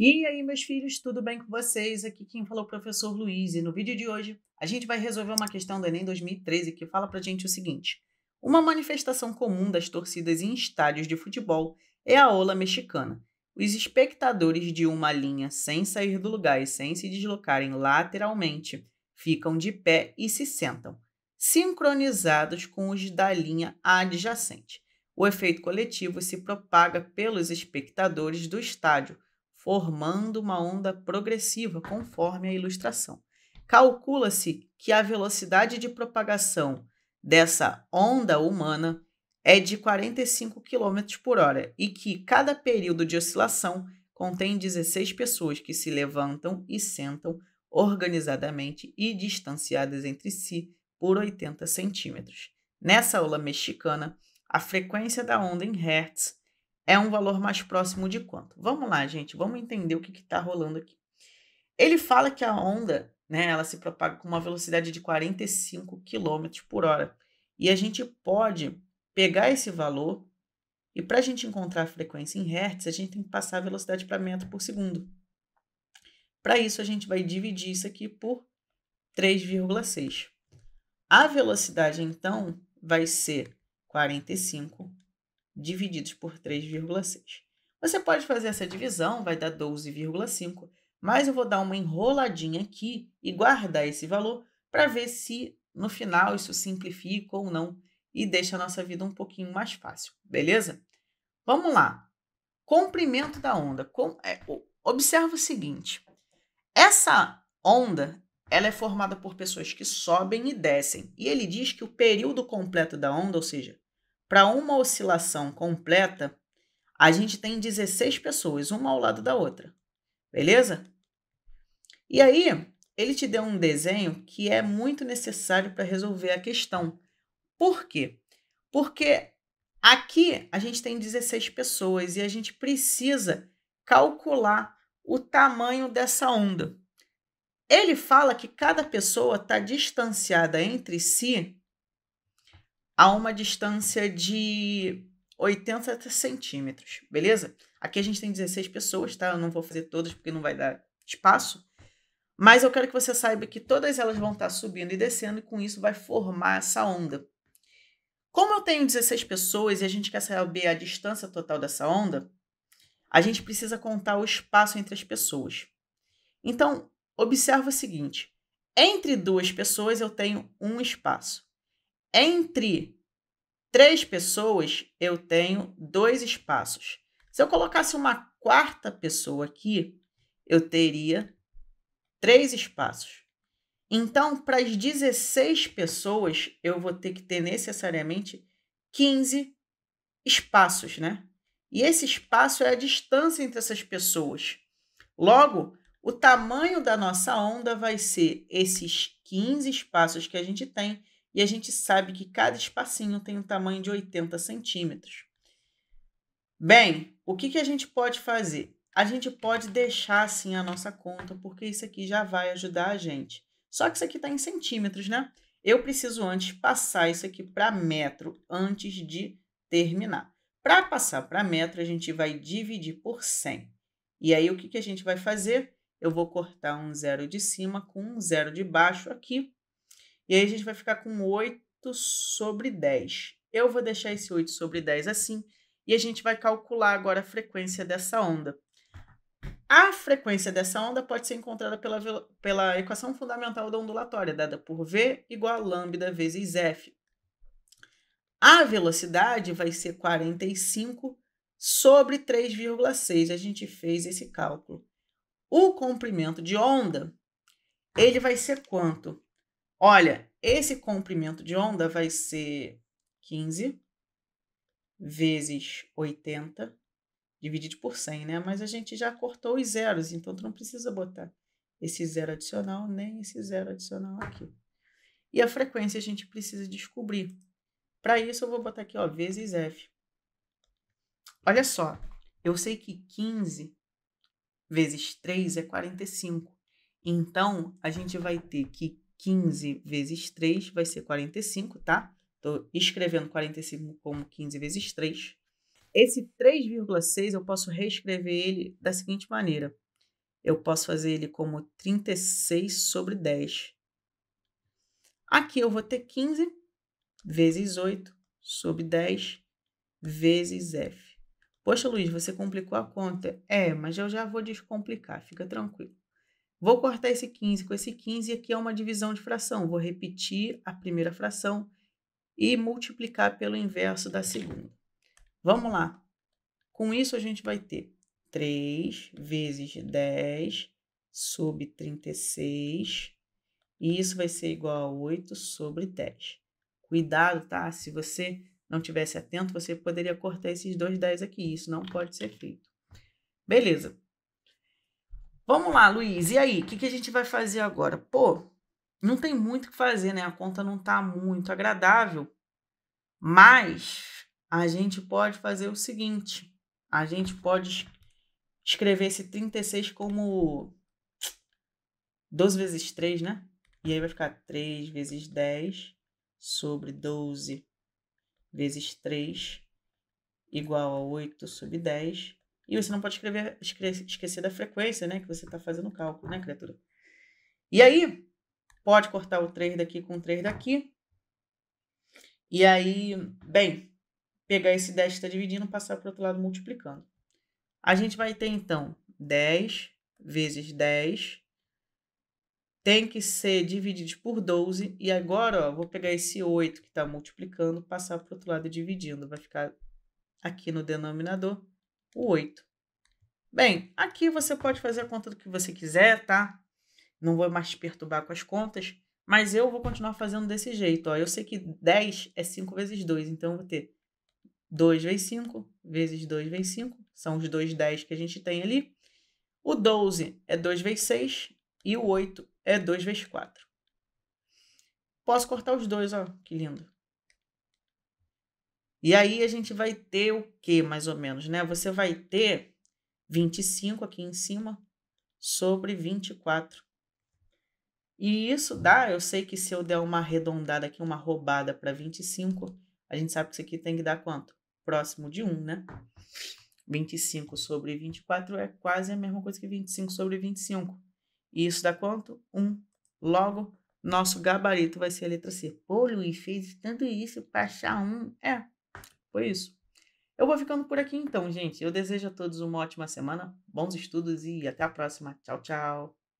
E aí, meus filhos, tudo bem com vocês? Aqui quem falou é o professor Luiz. E no vídeo de hoje, a gente vai resolver uma questão do Enem 2013 que fala pra gente o seguinte: Uma manifestação comum das torcidas em estádios de futebol é a ola mexicana. Os espectadores de uma linha, sem sair do lugar e sem se deslocarem lateralmente, ficam de pé e se sentam, sincronizados com os da linha adjacente. O efeito coletivo se propaga pelos espectadores do estádio, formando uma onda progressiva, conforme a ilustração. Calcula-se que a velocidade de propagação dessa onda humana é de 45 km por hora e que cada período de oscilação contém 16 pessoas que se levantam e sentam organizadamente e distanciadas entre si por 80 centímetros. Nessa aula mexicana, a frequência da onda em Hertz é um valor mais próximo de quanto? Vamos lá, gente, vamos entender o que está rolando aqui. Ele fala que a onda, né, ela se propaga com uma velocidade de 45 km por hora. E a gente pode pegar esse valor e para a gente encontrar a frequência em Hertz, a gente tem que passar a velocidade para metro por segundo. Para isso, a gente vai dividir isso aqui por 3,6. A velocidade, então, vai ser 45 divididos por 3,6. Você pode fazer essa divisão, vai dar 12,5, mas eu vou dar uma enroladinha aqui e guardar esse valor para ver se no final isso simplifica ou não e deixa a nossa vida um pouquinho mais fácil, beleza? Vamos lá. Comprimento da onda. Com, é, observa o seguinte: essa onda ela é formada por pessoas que sobem e descem. E ele diz que o período completo da onda, ou seja, para uma oscilação completa, a gente tem 16 pessoas, uma ao lado da outra. Beleza? E aí, ele te deu um desenho que é muito necessário para resolver a questão. Por quê? Porque aqui a gente tem 16 pessoas e a gente precisa calcular o tamanho dessa onda. Ele fala que cada pessoa está distanciada entre si a uma distância de 80 centímetros, beleza? Aqui a gente tem 16 pessoas, tá? Eu não vou fazer todas porque não vai dar espaço. Mas eu quero que você saiba que todas elas vão estar tá subindo e descendo e com isso vai formar essa onda. Como eu tenho 16 pessoas e a gente quer saber a distância total dessa onda, a gente precisa contar o espaço entre as pessoas. Então, observa o seguinte: entre duas pessoas eu tenho um espaço. Entre três pessoas eu tenho dois espaços. Se eu colocasse uma quarta pessoa aqui, eu teria três espaços. Então, para as 16 pessoas, eu vou ter que ter necessariamente 15 espaços, né? E esse espaço é a distância entre essas pessoas. Logo, o tamanho da nossa onda vai ser esses 15 espaços que a gente tem, e a gente sabe que cada espacinho tem um tamanho de 80 centímetros. Bem, o que, que a gente pode fazer? A gente pode deixar assim a nossa conta, porque isso aqui já vai ajudar a gente. Só que isso aqui está em centímetros, né? Eu preciso antes passar isso aqui para metro antes de terminar. Para passar para metro, a gente vai dividir por 100. E aí, o que, que a gente vai fazer? eu vou cortar um zero de cima com um zero de baixo aqui. E aí a gente vai ficar com 8 sobre 10. Eu vou deixar esse 8 sobre 10 assim. E a gente vai calcular agora a frequência dessa onda. A frequência dessa onda pode ser encontrada pela, pela equação fundamental da ondulatória, dada por V igual a lambda vezes F. A velocidade vai ser 45 sobre 3,6. A gente fez esse cálculo. O comprimento de onda, ele vai ser quanto? Olha, esse comprimento de onda vai ser 15 vezes 80 dividido por 100, né? Mas a gente já cortou os zeros, então tu não precisa botar esse zero adicional nem esse zero adicional aqui. E a frequência a gente precisa descobrir. Para isso eu vou botar aqui, ó, vezes f. Olha só, eu sei que 15 vezes 3 é 45. Então, a gente vai ter que 15 vezes 3 vai ser 45, tá? Estou escrevendo 45 como 15 vezes 3. Esse 3,6 eu posso reescrever ele da seguinte maneira. eu posso fazer ele como 36 sobre 10. Aqui eu vou ter 15 vezes 8 sobre 10 vezes f. Poxa, Luiz, você complicou a conta. É, mas eu já vou descomplicar, fica tranquilo. Vou cortar esse 15 com esse 15 e aqui é uma divisão de fração. Vou repetir a primeira fração e multiplicar pelo inverso da segunda. Vamos lá. Com isso, a gente vai ter 3 vezes 10 sobre 36. E isso vai ser igual a 8 sobre 10. Cuidado, tá? Se você não tivesse atento, você poderia cortar esses dois 10 aqui. Isso não pode ser feito. Beleza. Vamos lá, Luiz. E aí, o que, que a gente vai fazer agora? Pô, não tem muito o que fazer, né? A conta não tá muito agradável. Mas a gente pode fazer o seguinte: a gente pode escrever esse 36 como 12 vezes 3, né? E aí vai ficar 3 vezes 10 sobre 12 vezes 3 igual a 8 sobre 10. E você não pode escrever, esquecer da frequência, né? Que você está fazendo o cálculo, né, criatura? E aí, pode cortar o 3 daqui com o 3 daqui. E aí, bem, pegar esse 10 que está dividindo e passar para o outro lado multiplicando. A gente vai ter, então, 10 vezes 10 tem que ser dividido por 12. E agora, ó, vou pegar esse 8 que está multiplicando, passar para o outro lado dividindo. Vai ficar aqui no denominador o 8. Bem, aqui você pode fazer a conta do que você quiser, tá? Não vou mais te perturbar com as contas, mas eu vou continuar fazendo desse jeito, ó. Eu sei que 10 é 5 vezes 2, então eu vou ter 2 vezes 5 vezes 2 vezes 5, são os dois 10 que a gente tem ali. O 12 é 2 vezes 6 e o 8 é 2 vezes 4. Posso cortar os dois, ó, que lindo. E aí a gente vai ter o que, mais ou menos, né? Você vai ter 25 aqui em cima sobre 24. E isso dá, eu sei que se eu der uma arredondada aqui, uma roubada para 25, a gente sabe que isso aqui tem que dar quanto? Próximo de 1, né? 25 sobre 24 é quase a mesma coisa que 25 sobre 25. E isso dá quanto? 1. Logo, nosso gabarito vai ser a letra C. Pô, Luiz, fez tanto isso para achar 1. É, foi isso. Eu vou ficando por aqui então, gente. Eu desejo a todos uma ótima semana, bons estudos e até a próxima. Tchau, tchau.